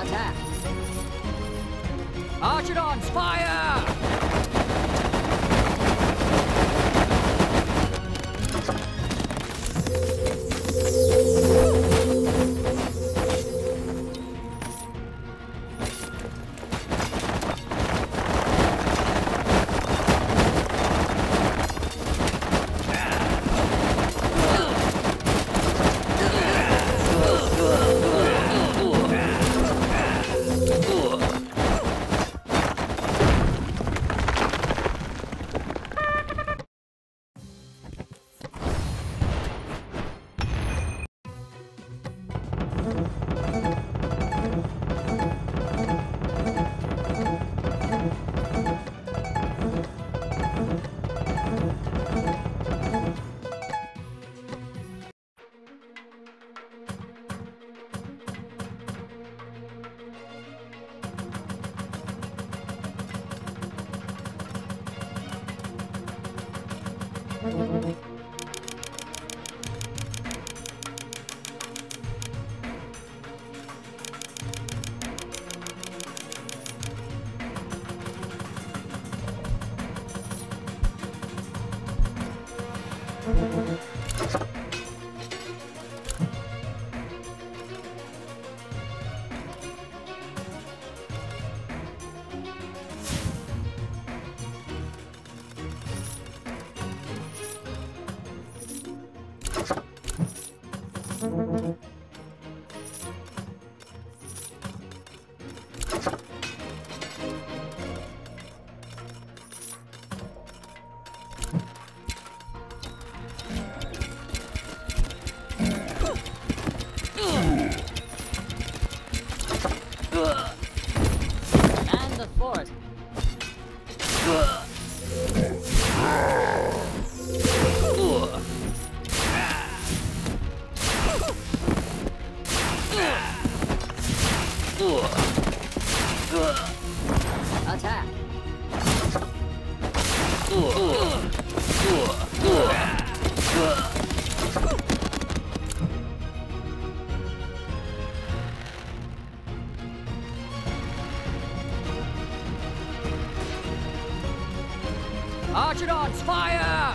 Attack! Archidons, fire! you Música Attack! Archidons, fire!